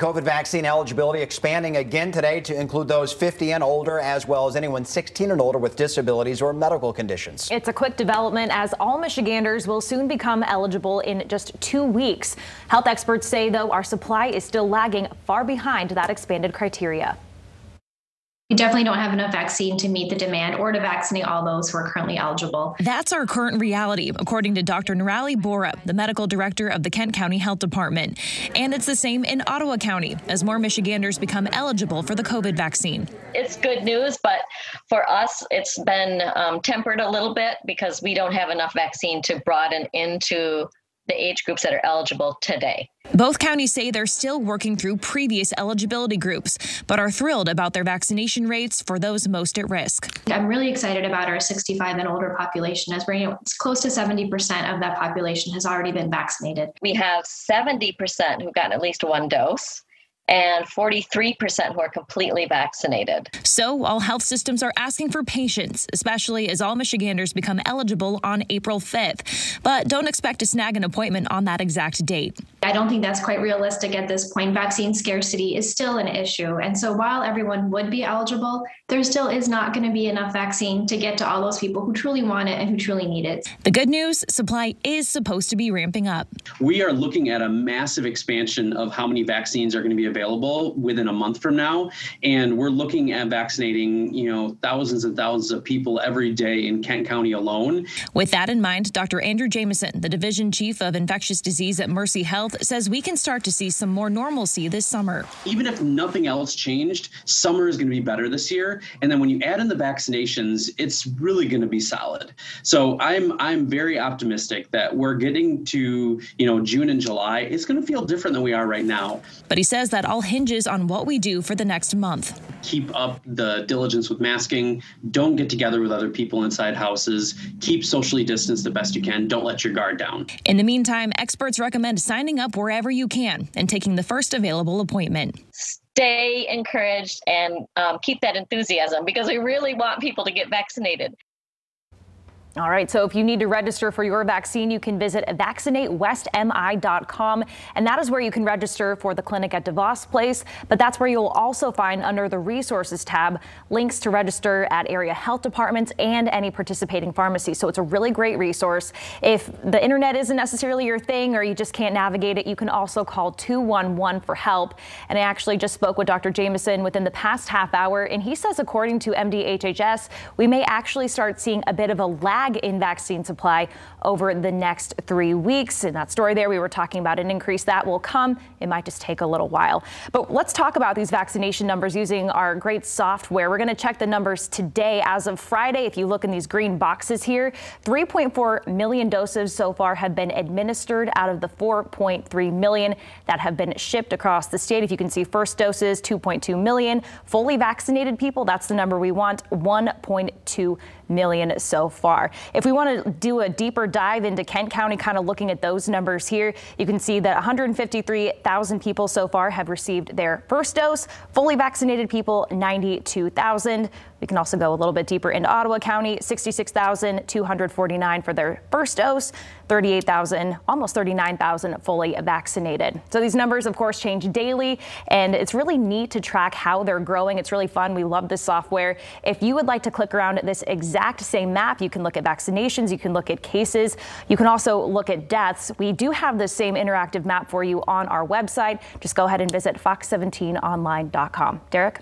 COVID vaccine eligibility expanding again today to include those 50 and older, as well as anyone 16 and older with disabilities or medical conditions. It's a quick development as all Michiganders will soon become eligible in just two weeks. Health experts say, though, our supply is still lagging far behind that expanded criteria we definitely don't have enough vaccine to meet the demand or to vaccinate all those who are currently eligible. That's our current reality, according to Dr. Nirali Bora, the medical director of the Kent County Health Department. And it's the same in Ottawa County as more Michiganders become eligible for the COVID vaccine. It's good news, but for us, it's been um, tempered a little bit because we don't have enough vaccine to broaden into the age groups that are eligible today. Both counties say they're still working through previous eligibility groups, but are thrilled about their vaccination rates for those most at risk. I'm really excited about our 65 and older population as we're it's close to 70% of that population has already been vaccinated. We have 70% who've gotten at least one dose and 43% who are completely vaccinated. So, all health systems are asking for patience, especially as all Michiganders become eligible on April 5th. But don't expect to snag an appointment on that exact date. I don't think that's quite realistic at this point. Vaccine scarcity is still an issue. And so, while everyone would be eligible, there still is not going to be enough vaccine to get to all those people who truly want it and who truly need it. The good news supply is supposed to be ramping up. We are looking at a massive expansion of how many vaccines are going to be available available within a month from now. And we're looking at vaccinating, you know, thousands and thousands of people every day in Kent County alone. With that in mind, Dr. Andrew Jameson, the division chief of infectious disease at Mercy Health, says we can start to see some more normalcy this summer. Even if nothing else changed, summer is going to be better this year. And then when you add in the vaccinations, it's really going to be solid. So I'm I'm very optimistic that we're getting to, you know, June and July. It's going to feel different than we are right now. But he says that all hinges on what we do for the next month. Keep up the diligence with masking. Don't get together with other people inside houses. Keep socially distanced the best you can. Don't let your guard down. In the meantime, experts recommend signing up wherever you can and taking the first available appointment stay encouraged and um, keep that enthusiasm because we really want people to get vaccinated. All right, so if you need to register for your vaccine, you can visit vaccinatewestmi.com, and that is where you can register for the clinic at DeVos Place. But that's where you'll also find under the resources tab links to register at area health departments and any participating pharmacy. So it's a really great resource. If the internet isn't necessarily your thing or you just can't navigate it, you can also call 211 for help. And I actually just spoke with Dr. Jameson within the past half hour, and he says, according to MDHHS, we may actually start seeing a bit of a lag lag in vaccine supply over the next three weeks. In that story there, we were talking about an increase that will come. It might just take a little while. But let's talk about these vaccination numbers using our great software. We're going to check the numbers today. As of Friday, if you look in these green boxes here, 3.4 million doses so far have been administered out of the 4.3 million that have been shipped across the state. If you can see first doses, 2.2 million. Fully vaccinated people, that's the number we want, 1.2 million so far. If we want to do a deeper dive into Kent County, kind of looking at those numbers here, you can see that 153,000 people so far have received their first dose. Fully vaccinated people, 92,000. We can also go a little bit deeper into Ottawa County, 66,249 for their first dose, 38,000, almost 39,000 fully vaccinated. So these numbers, of course, change daily, and it's really neat to track how they're growing. It's really fun. We love this software. If you would like to click around this exact same map, you can look at vaccinations, you can look at cases, you can also look at deaths. We do have the same interactive map for you on our website. Just go ahead and visit fox17online.com. Derek?